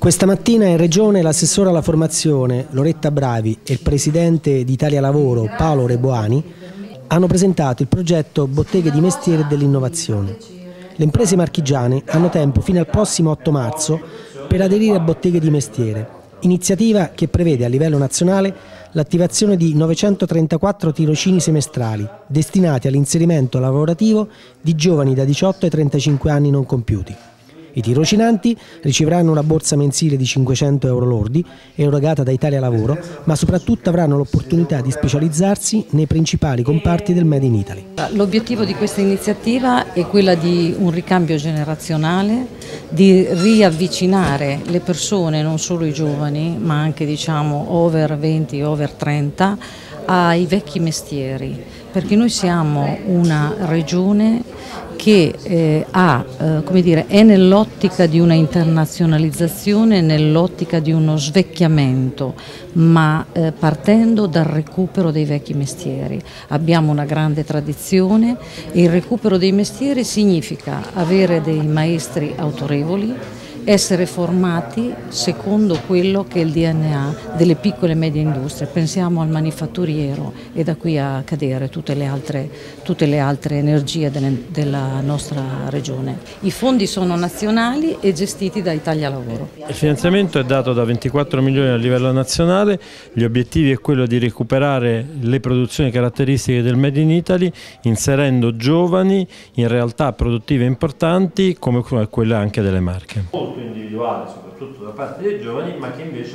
Questa mattina in Regione l'assessore alla formazione Loretta Bravi e il presidente di Italia Lavoro Paolo Reboani hanno presentato il progetto Botteghe di Mestiere dell'Innovazione. Le imprese marchigiane hanno tempo fino al prossimo 8 marzo per aderire a Botteghe di Mestiere, iniziativa che prevede a livello nazionale l'attivazione di 934 tirocini semestrali destinati all'inserimento lavorativo di giovani da 18 ai 35 anni non compiuti. I tirocinanti riceveranno una borsa mensile di 500 euro lordi, erogata da Italia Lavoro, ma soprattutto avranno l'opportunità di specializzarsi nei principali comparti del Made in Italy. L'obiettivo di questa iniziativa è quella di un ricambio generazionale, di riavvicinare le persone, non solo i giovani, ma anche diciamo over 20, over 30, ai vecchi mestieri, perché noi siamo una regione che eh, ha, eh, dire, è nell'ottica di una internazionalizzazione, nell'ottica di uno svecchiamento, ma eh, partendo dal recupero dei vecchi mestieri. Abbiamo una grande tradizione e il recupero dei mestieri significa avere dei maestri autorevoli, essere formati secondo quello che è il DNA delle piccole e medie industrie. Pensiamo al manifatturiero e da qui a cadere tutte le altre, tutte le altre energie delle, della nostra regione. I fondi sono nazionali e gestiti da Italia Lavoro. Il finanziamento è dato da 24 milioni a livello nazionale, gli obiettivi è quello di recuperare le produzioni caratteristiche del Made in Italy inserendo giovani in realtà produttive importanti come quelle anche delle marche molto individuale soprattutto da parte dei giovani ma che invece